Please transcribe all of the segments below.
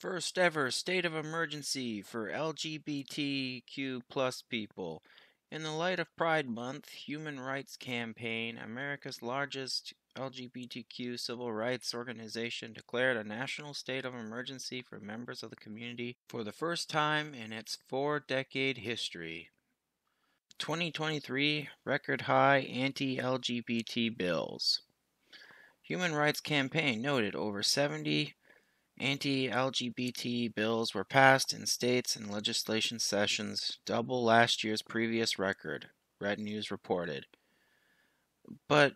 First ever state of emergency for LGBTQ plus people. In the light of Pride Month, Human Rights Campaign, America's largest LGBTQ civil rights organization, declared a national state of emergency for members of the community for the first time in its four decade history. 2023 record high anti LGBT bills. Human Rights Campaign noted over 70 Anti LGBT bills were passed in states and legislation sessions, double last year's previous record, Red News reported. But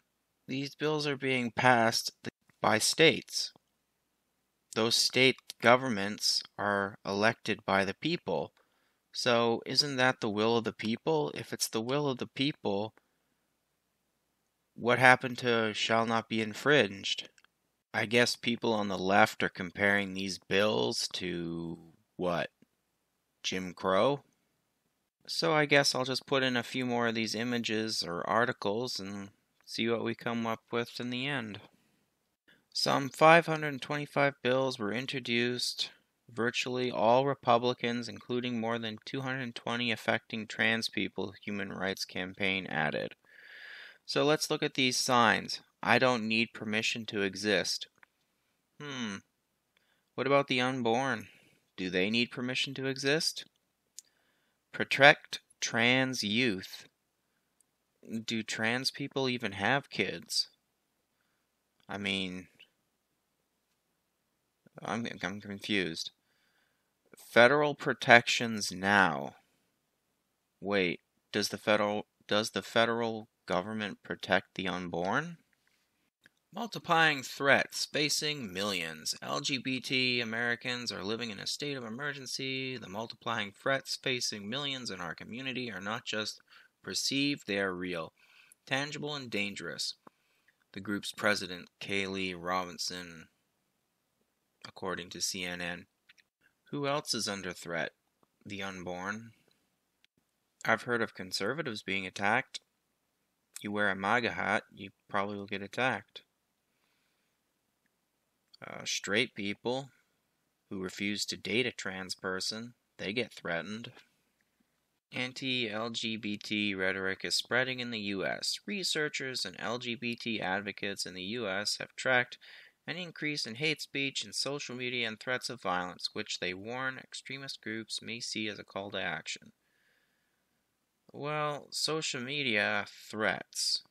these bills are being passed by states. Those state governments are elected by the people. So, isn't that the will of the people? If it's the will of the people, what happened to shall not be infringed? I guess people on the left are comparing these bills to what? Jim Crow? So I guess I'll just put in a few more of these images or articles and see what we come up with in the end. Some 525 bills were introduced, virtually all Republicans, including more than 220 affecting trans people, Human Rights Campaign added. So let's look at these signs. I don't need permission to exist. Hmm. What about the unborn? Do they need permission to exist? Protect trans youth. Do trans people even have kids? I mean, I'm, I'm confused. Federal protections now. Wait, does the federal does the federal government protect the unborn? Multiplying threats facing millions. LGBT Americans are living in a state of emergency. The multiplying threats facing millions in our community are not just perceived, they are real, tangible, and dangerous. The group's president, Kelley Robinson, according to CNN. Who else is under threat? The unborn. I've heard of conservatives being attacked. You wear a MAGA hat, you probably will get attacked. Uh, straight people who refuse to date a trans person, they get threatened. Anti LGBT rhetoric is spreading in the U.S. Researchers and LGBT advocates in the U.S. have tracked an increase in hate speech in social media and threats of violence, which they warn extremist groups may see as a call to action. Well, social media threats.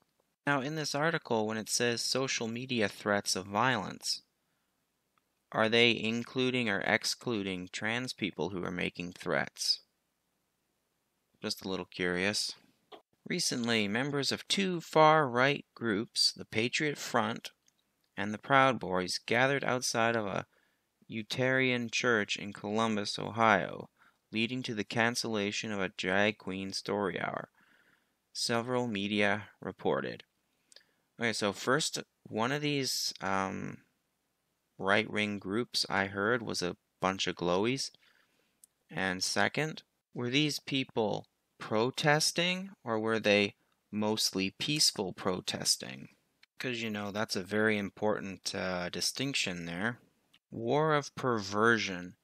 Now, in this article, when it says social media threats of violence, are they including or excluding trans people who are making threats? Just a little curious. Recently, members of two far right groups, the Patriot Front and the Proud Boys, gathered outside of a Unitarian church in Columbus, Ohio, leading to the cancellation of a drag queen story hour. Several media reported. Okay, so first, one of these um, right wing groups I heard was a bunch of glowies? And second, were these people protesting or were they mostly peaceful protesting? Because, you know, that's a very important uh, distinction there. War of Perversion.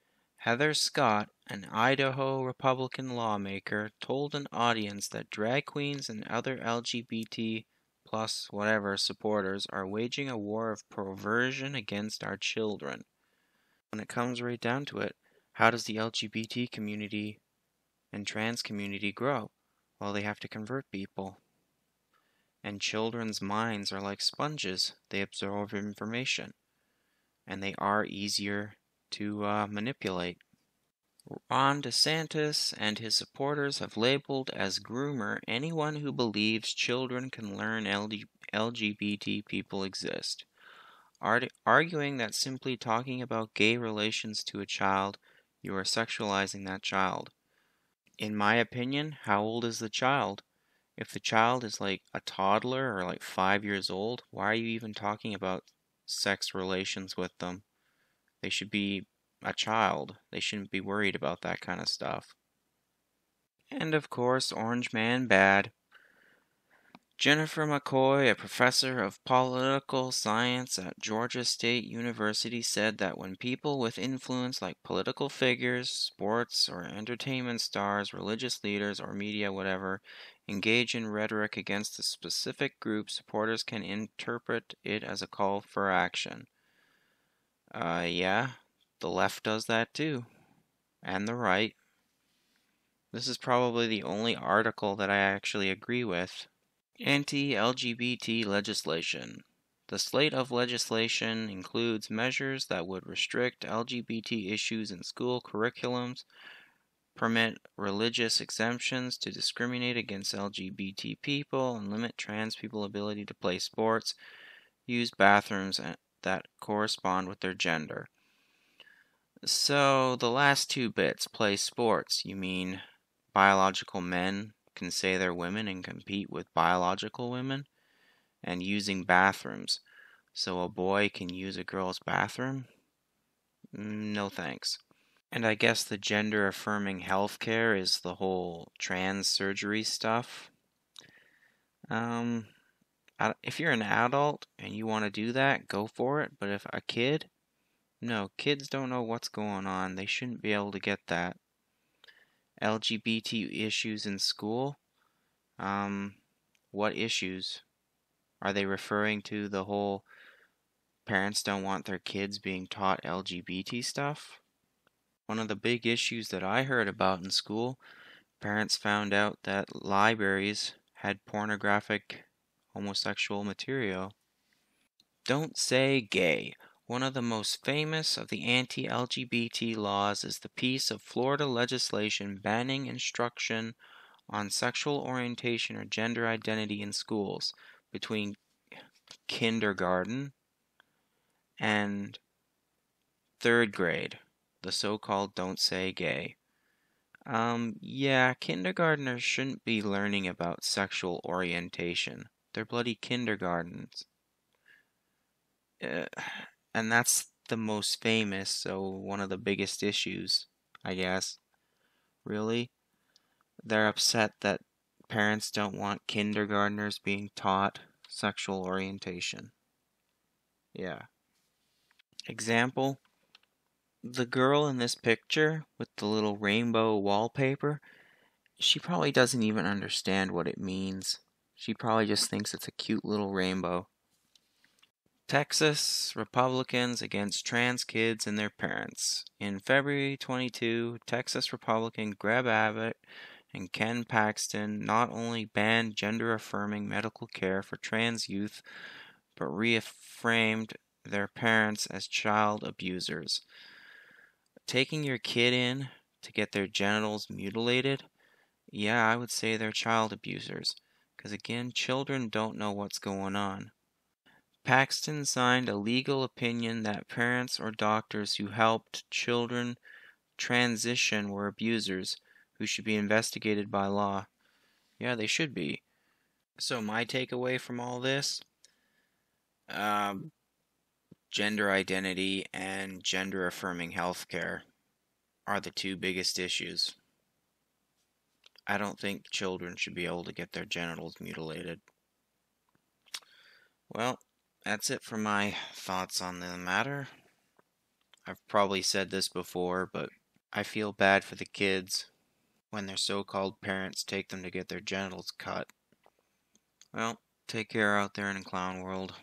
Heather Scott, an Idaho Republican lawmaker, told an audience that drag queens and other LGBT plus whatever supporters are waging a war of perversion against our children. When it comes right down to it, how does the LGBT community and trans community grow? Well, they have to convert people. And children's minds are like sponges, they absorb information. And they are easier to uh, manipulate. Ron DeSantis and his supporters have labeled as groomer anyone who believes children can learn LGBT people exist, arguing that simply talking about gay relations to a child, you are sexualizing that child. In my opinion, how old is the child? If the child is like a toddler or like five years old, why are you even talking about sex relations with them? They should be a child. They shouldn't be worried about that kind of stuff. And of course, Orange Man bad. Jennifer McCoy, a professor of political science at Georgia State University, said that when people with influence, like political figures, sports or entertainment stars, religious leaders, or media, whatever, engage in rhetoric against a specific group, supporters can interpret it as a call for action. Uh, yeah, the left does that too. And the right. This is probably the only article that I actually agree with. Anti LGBT legislation. The slate of legislation includes measures that would restrict LGBT issues in school curriculums, permit religious exemptions to discriminate against LGBT people, and limit trans people's ability to play sports, use bathrooms eh, that correspond with their gender. So, the last two bits play sports. You mean biological men can say they're women and compete with biological women, and using bathrooms. So a boy can use a girl's bathroom? Mm, no thanks. And I guess the gender affirming healthcare is the whole trans surgery stuff. Um, if you're an adult and you want to do that, go for it. But if a kid, no, kids don't know what's going on. They shouldn't be able to get that. LGBT issues in school. Um, what issues? Are they referring to the whole parents don't want their kids being taught LGBT stuff? One of the big issues that I heard about in school, parents found out that libraries had pornographic homosexual material. Don't say gay. One of the most famous of the anti LGBT laws is the piece of Florida legislation banning instruction on sexual orientation or gender identity in schools between kindergarten and third grade, the so called Don't Say Gay. Um, yeah, kindergartners shouldn't be learning about sexual orientation. They're bloody kindergartens. Uh, and that's the most famous, so one of the biggest issues, I guess. Really? They're upset that parents don't want kindergartners being taught sexual orientation. Yeah. Example The girl in this picture with the little rainbow wallpaper, she probably doesn't even understand what it means. She probably just thinks it's a cute little rainbow. Texas Republicans against trans kids and their parents. In February 22, Texas Republican Greg Abbott and Ken Paxton not only banned gender affirming medical care for trans youth, but reframed their parents as child abusers. Taking your kid in to get their genitals mutilated? Yeah, I would say they're child abusers. Because again, children don't know what's going on. Paxton signed a legal opinion that parents or doctors who helped children transition were abusers who should be investigated by law. Yeah, they should be. So, my takeaway from all this um, gender identity and gender affirming healthcare are the two biggest issues. I don't think children should be able to get their genitals mutilated. Well, that's it for my thoughts on the matter. I've probably said this before, but I feel bad for the kids when their so called parents take them to get their genitals cut. Well, take care out there in clown world.